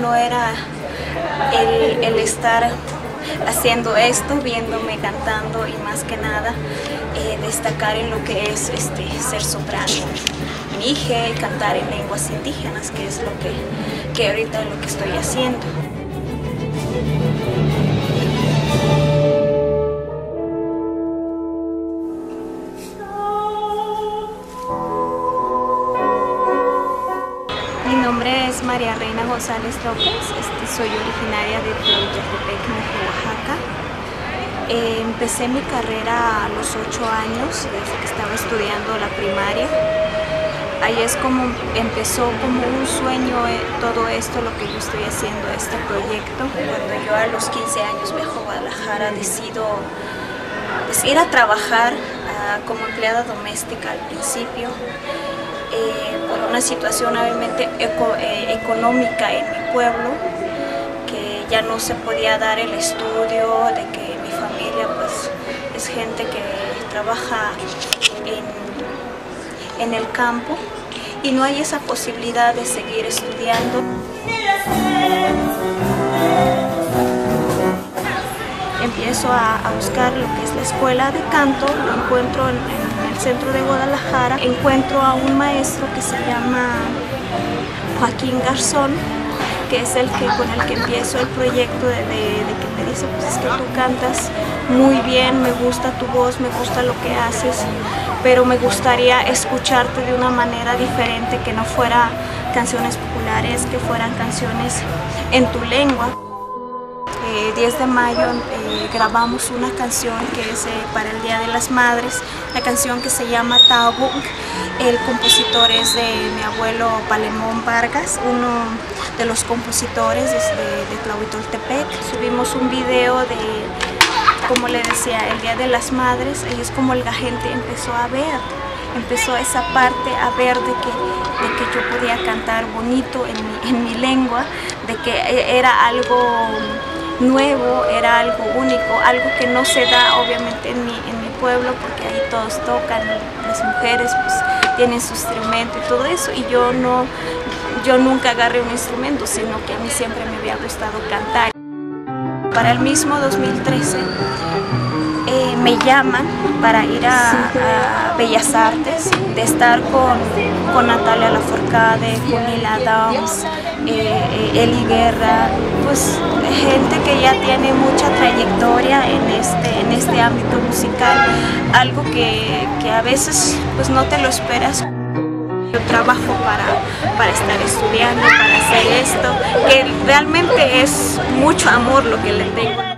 no era el, estar haciendo esto, viéndome cantando y más que nada eh, destacar en lo que es este, ser soprano, mije y cantar en lenguas indígenas, que es lo que, que ahorita lo que estoy haciendo. Es María Reina González López, este, soy originaria de Tehuantepec, Oaxaca. Eh, empecé mi carrera a los 8 años, desde que estaba estudiando la primaria. Ahí es como empezó como un sueño eh, todo esto, lo que yo estoy haciendo, este proyecto. Cuando yo a los 15 años viajo a Guadalajara, decido pues, ir a trabajar uh, como empleada doméstica al principio. Eh, una situación obviamente eco, eh, económica en mi pueblo, que ya no se podía dar el estudio, de que mi familia pues es gente que trabaja en, en el campo y no hay esa posibilidad de seguir estudiando. Empiezo a, buscar lo que es la escuela de canto, lo encuentro en, en centro de Guadalajara, encuentro a un maestro que se llama Joaquín Garzón, que es el que con el que empiezo el proyecto de, que me dice, pues es que tú cantas muy bien, me gusta tu voz, me gusta lo que haces, pero me gustaría escucharte de una manera diferente, que no fuera canciones populares, que fueran canciones en tu lengua. Eh, 10 de mayo eh, grabamos una canción que es eh, para el Día de las Madres, la canción que se llama Tabung. El compositor es de mi abuelo Palemón Vargas, uno de los compositores de, de Tlahuitoltepec. Subimos un video de, como le decía, el Día de las Madres, y es como la gente empezó a ver empezó esa parte a ver de que, de que yo podía cantar bonito en mi lengua, de que era algo nuevo, era algo único, algo que no se da obviamente en mi, pueblo porque ahí todos tocan, las mujeres pues tienen su instrumento y todo eso y yo no, yo nunca agarré un instrumento, sino que a mí siempre me había gustado cantar. Para el mismo 2013 eh, me llaman para ir a, Bellas Artes, de estar con, con Natalia Laforcade, con Lila Downs, eh, Eli Guerra, pues gente que ya tiene mucha trayectoria en este, en este ámbito musical, algo que, que a veces pues no te lo esperas. Yo trabajo para, para estar estudiando, para hacer esto, que realmente es mucho amor lo que le tengo.